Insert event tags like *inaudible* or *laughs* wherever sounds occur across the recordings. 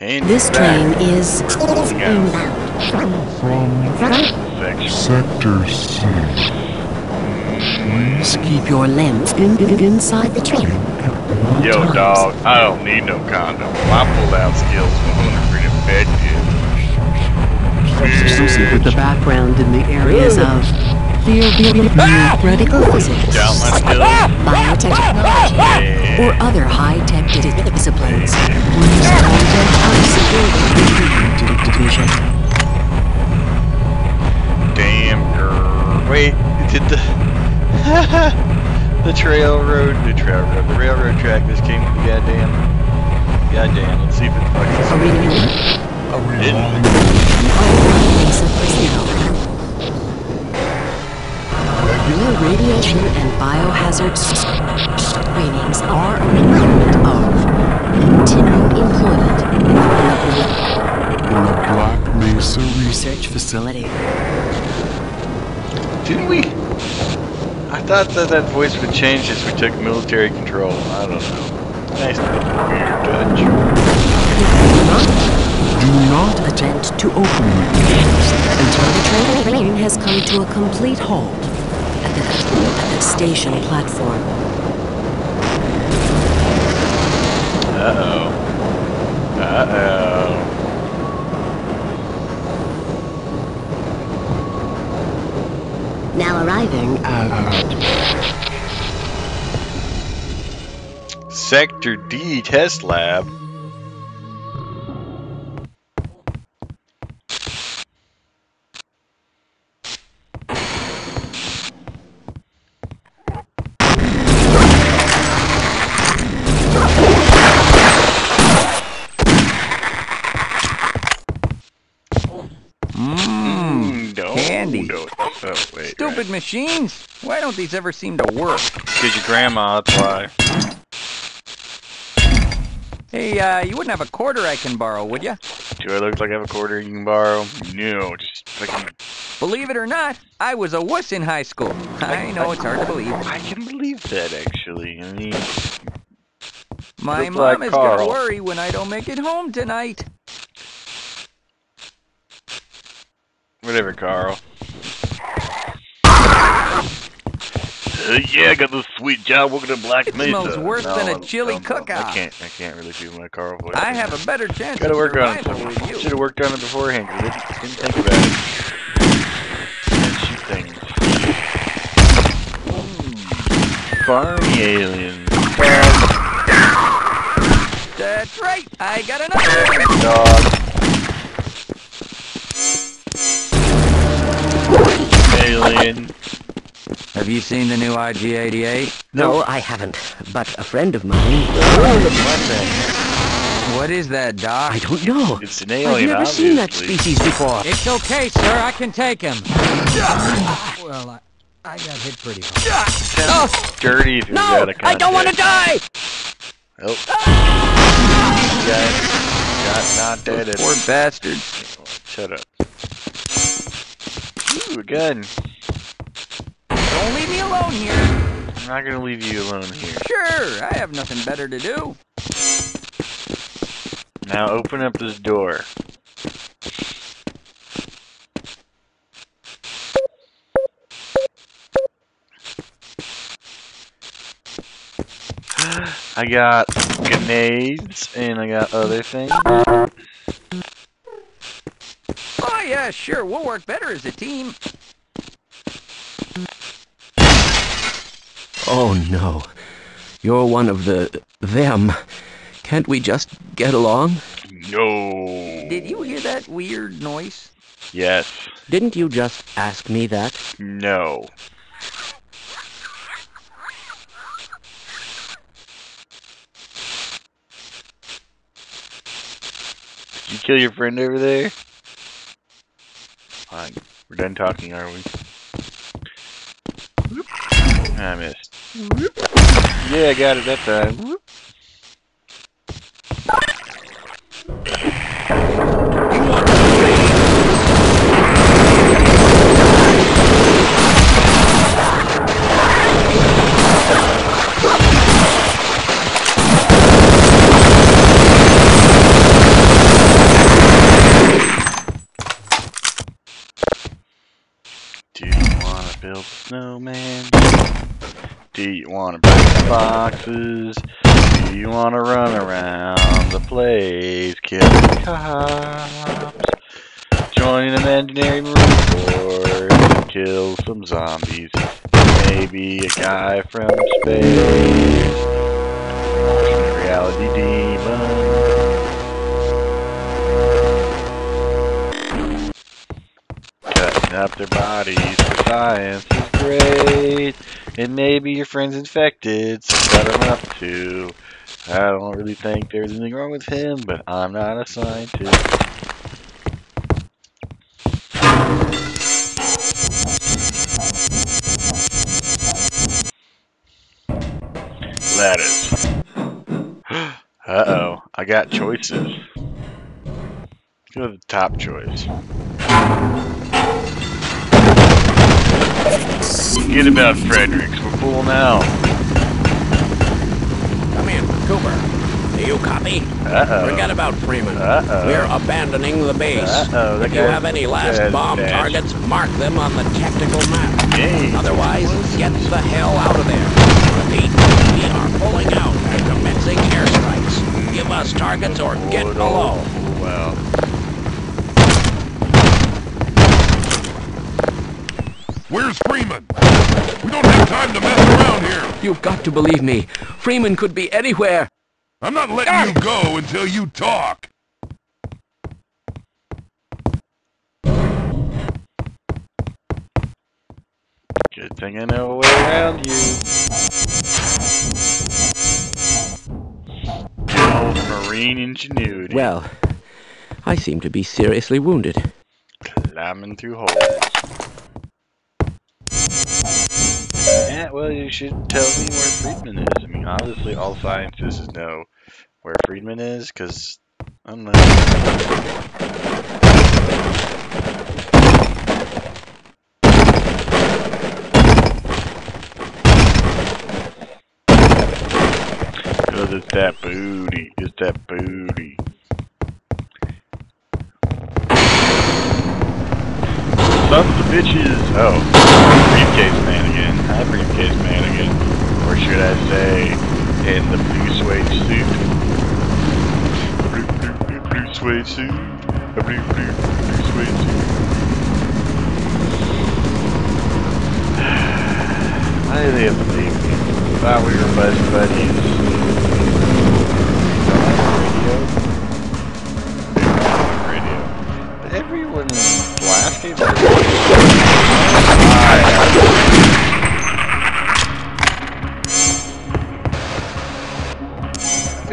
And This back. train is inbound. From Sector C. Please keep your limbs in, in- inside the train. Yo, dog, I don't need no condom. My pull-out skills are pretty effective. Associate with the background in the areas of theoretical physics, Doubt my skills. biotechnology, or other high-tech disciplines. Please contact our security division. Damn girl. Wait, did the *laughs* the trail road, the trail road, the railroad track just came to the goddamn, goddamn. Let's see if it fucking. reading Didn't. Mesa oh, personnel. Regular radiation and biohazard screenings are a requirement of continued employment in the Black Mesa research facility. Didn't we? I thought that that voice would change as we took military control. I don't know. Nice weird touch. Do not Attempt to open the until the train has come to a complete halt at the, station platform. Uh oh. Uh oh. Now arriving at Sector D test lab. Machines! Why don't these ever seem to work? Because your grandma, that's why. Hey, uh, you wouldn't have a quarter I can borrow, would you? Do I look like I have a quarter you can borrow? No, just fucking. Believe it or not, I was a wuss in high school. I know it's hard to believe. I can believe that actually. I mean, My Look like mom is gonna worry when I don't make it home tonight. whatever, Carl. Uh, *laughs* yeah, I got this sweet job working at Black Mesa. It Mesa. smells worse No, than a I'm- chili I'm- I'm- cookout. I can't. I can't really do my Carl voice. I have a better chance Gotta of work on it. survival Should have worked on it beforehand. 'cause I didn't, didn't think about it. Can't shoot things. Farmy aliens. That's right. I got another. Dog. Have you seen the new IG-88? No, I haven't. But a friend of mine. What is that, Doc? I don't know. It's an I've alien, never seen that species before. It's okay, sir. I can take him. Well, I, I got hit pretty hard. Sounds oh. dirty if No, got a I don't want to die. Oh. Got, got not dead. Poor bastards. Shut up. Ooh, a gun. Don't leave me alone here. I'm not gonna leave you alone here. Sure, I have nothing better to do. Now open up this door. *gasps* I got grenades and I got other things. Oh, yeah, sure. We'll work better as a team. Oh no. You're one of the them. Can't we just get along? No. Did you hear that weird noise? Yes. Didn't you just ask me that? No. Did you kill your friend over there? Fine. We're done talking, are we? I missed. Yeah, I got it that time. Do you want to break the boxes? Do you want to run around the place killing cops? Join an imaginary marine corps kill some zombies. Maybe a guy from space. Reality demon. Cutting up their bodies for science is great. And maybe your friend's infected, so cut him up too. I don't really think there's anything wrong with him, but I'm not a scientist. Lettuce. *gasps* Uh-oh, I got choices. Go to the top choice. Forget about Fredericks, we're pulling out. Come in, Cooper. Do you copy? Uh-oh. Forget about Freeman. Uh-oh. We're abandoning the base. Uh-oh, If you have any last bomb that. targets, mark them on the tactical map. Hey. Otherwise, get the hell out of there. Repeat, we are pulling out and commencing airstrikes. Give us targets or get Oh, below. Well, Where's Freeman? We don't have time to mess around here. You've got to believe me. Freeman could be anywhere. I'm not letting you ah! go until you talk. good thing I know a way around you. Good old marine ingenuity. Well, I seem to be seriously wounded. climbing through holes. Yeah, well, you should tell me where Friedman is. I mean, obviously, all scientists know where Friedman is, because I don't know. Because it's that booty. It's that booty. Sons of bitches. Oh, briefcase man again. Hi, briefcase man again. Or should I say, in the blue suede suit? Blue, blue, blue, blue suede suit. A blue, blue, blue suede suit. Why do they have to leave me? Thought we were best buddies.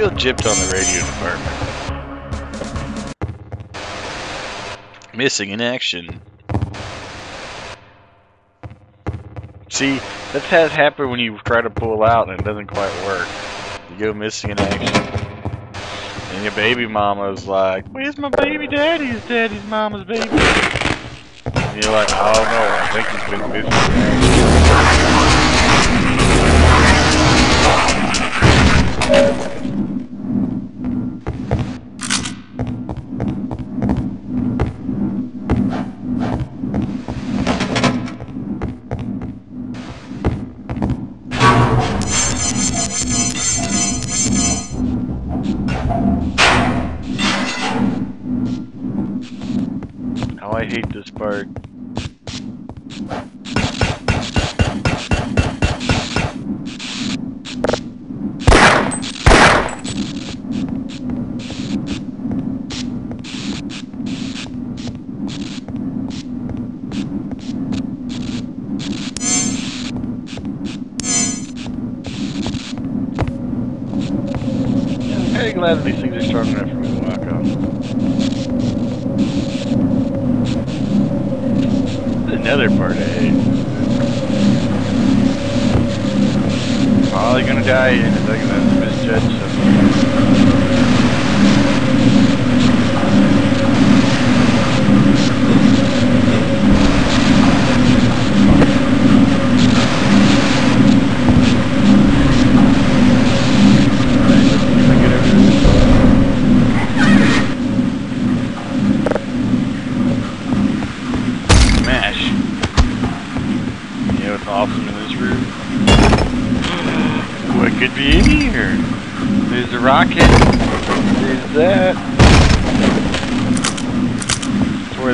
Feel gypped on the radio department. Missing in action. See, that's has happened when you try to pull out and it doesn't quite work. You go missing in action. And your baby mama's like, Where's my baby daddy's daddy's mama's baby? And you're like, oh no, I think he's been missing part. Glad these things are strong enough for me to walk off. Another part hate. Probably gonna die in a second misjudge something. Alright, let's see if I get over this. Smash. that. Swear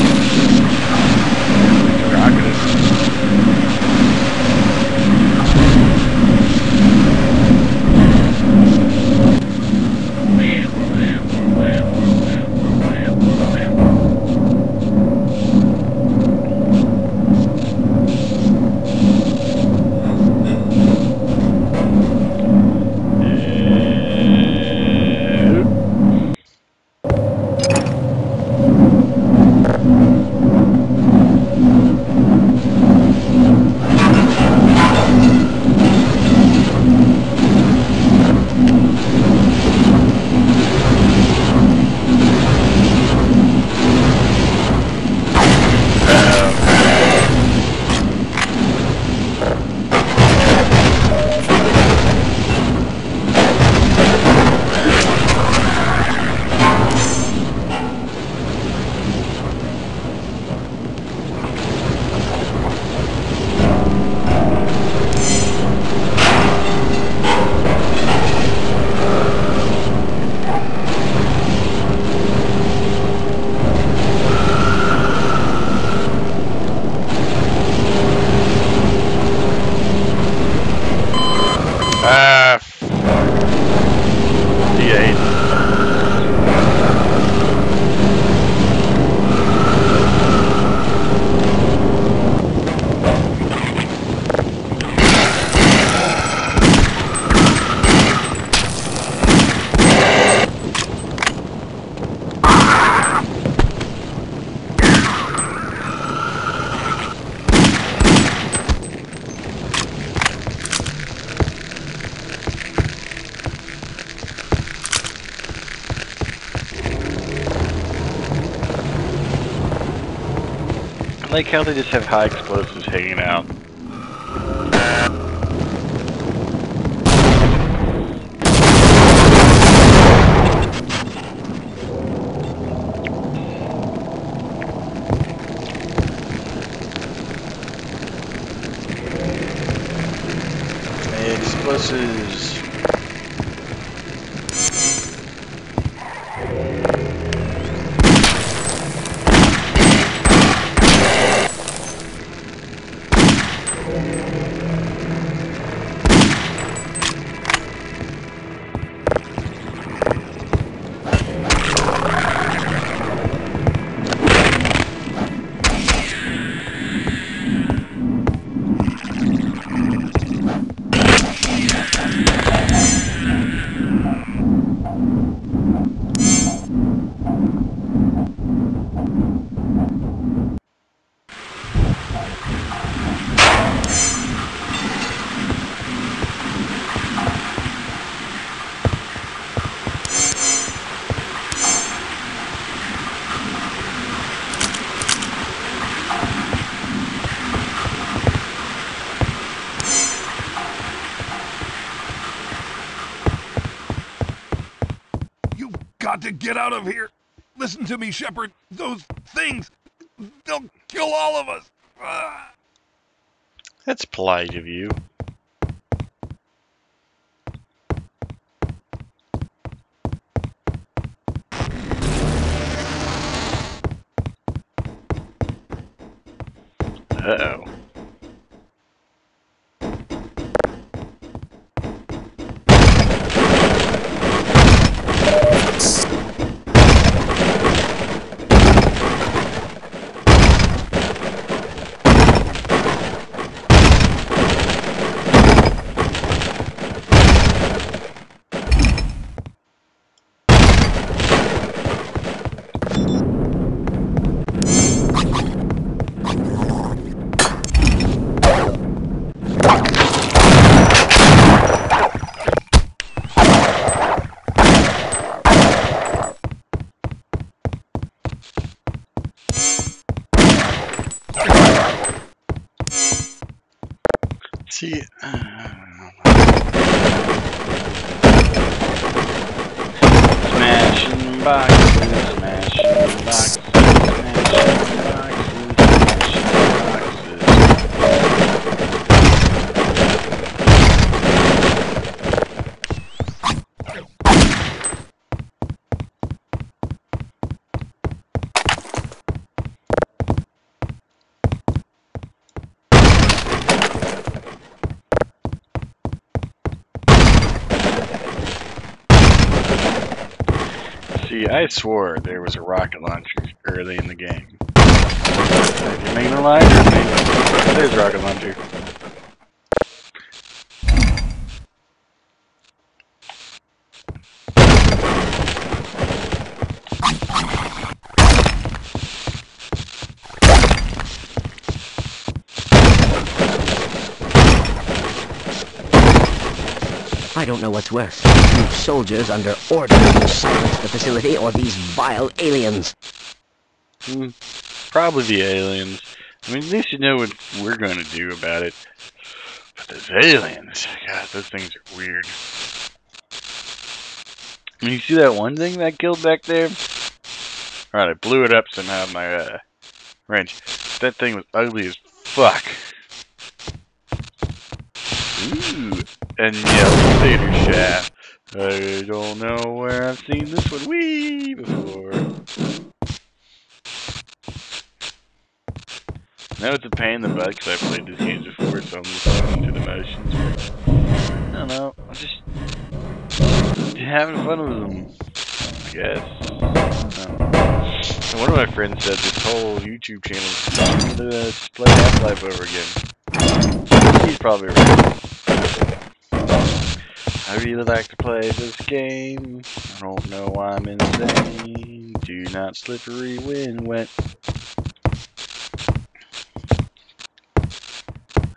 like how they just have high explosives hanging out. Got to get out of here. Listen to me, Shepard. Those things, they'll kill all of us. Ah. That's polite of you. Uh-oh. see. *sighs* Smashing boxes, smashing boxes. I swore there was a rocket launcher early in the game. Did you make the lie? There's a rocket launcher. I don't know what's worse. You soldiers under order to silence the facility or these vile aliens. Hmm, probably the aliens. I mean, at least you know what we're going to do about it. But those aliens, God, those things are weird. I mean, you see that one thing that killed back there? Alright, I blew it up somehow with my uh, wrench. That thing was ugly as fuck. Ooh, and yeah, later shaft. I don't know where I've seen this one wee before. Now it's a pain in the butt because I've played this game before, so I'm just going through the motions. I don't know. I'm just having fun with them, I guess. One of my friends said this whole YouTube channel is to play Half-Life over again. He's probably right. I really like to play this game. I don't know why I'm insane. Do not slippery when wet.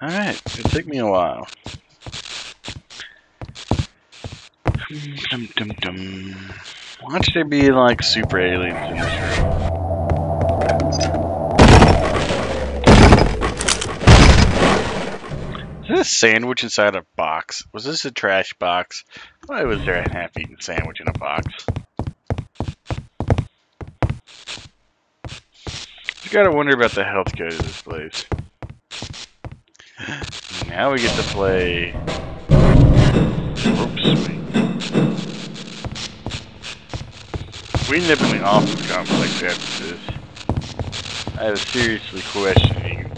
Alright, it took me a while. Dum, dum, dum. Watch there be like super aliens in this room. Is this a sandwich inside a box? Was this a trash box? Why was there a half-eaten sandwich in a box? You gotta wonder about the health code of this place. Now we get to play rope. We end up in the office complex after this. I was seriously questioning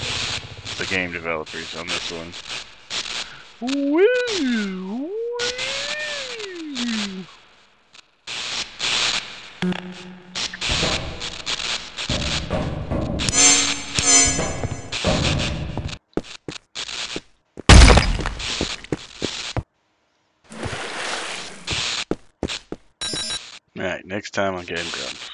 the game developers on this one. Alright, next time on Game Grumps.